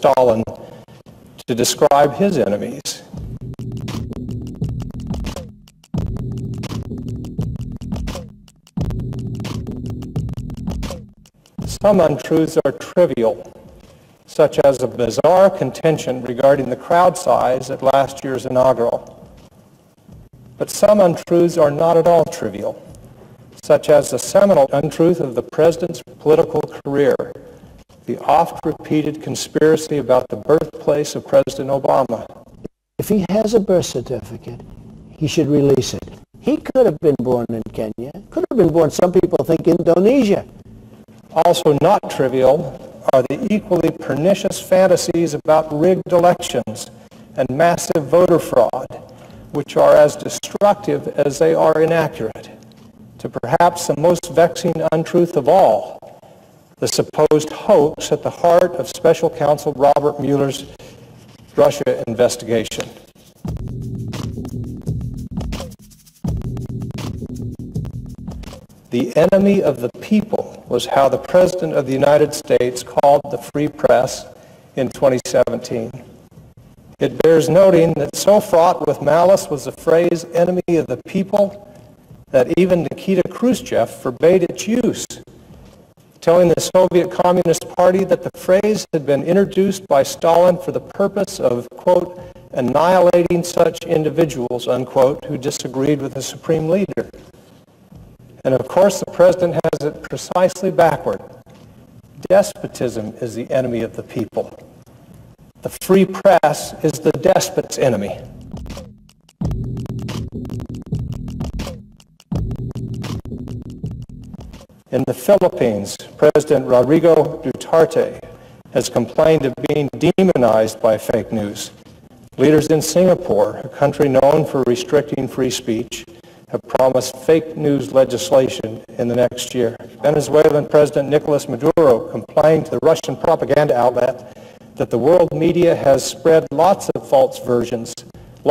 Stalin to describe his enemies. Some untruths are trivial, such as a bizarre contention regarding the crowd size at last year's inaugural. But some untruths are not at all trivial, such as the seminal untruth of the president's political career, the oft-repeated conspiracy about the birthplace of President Obama. If he has a birth certificate, he should release it. He could have been born in Kenya, could have been born, some people think, Indonesia. Also not trivial are the equally pernicious fantasies about rigged elections and massive voter fraud, which are as destructive as they are inaccurate. To perhaps the most vexing untruth of all, the supposed hoax at the heart of Special Counsel Robert Mueller's Russia investigation. The enemy of the people was how the President of the United States called the free press in 2017. It bears noting that so fraught with malice was the phrase enemy of the people that even Nikita Khrushchev forbade its use, telling the Soviet Communist Party that the phrase had been introduced by Stalin for the purpose of, quote, annihilating such individuals, unquote, who disagreed with the supreme leader. And of course, the president has it precisely backward. Despotism is the enemy of the people. The free press is the despot's enemy. In the Philippines, President Rodrigo Duterte has complained of being demonized by fake news. Leaders in Singapore, a country known for restricting free speech, have promised fake news legislation in the next year. Venezuelan President Nicolas Maduro complained to the Russian propaganda outlet that the world media has spread lots of false versions,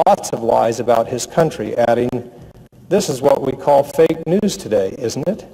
lots of lies about his country, adding, this is what we call fake news today, isn't it?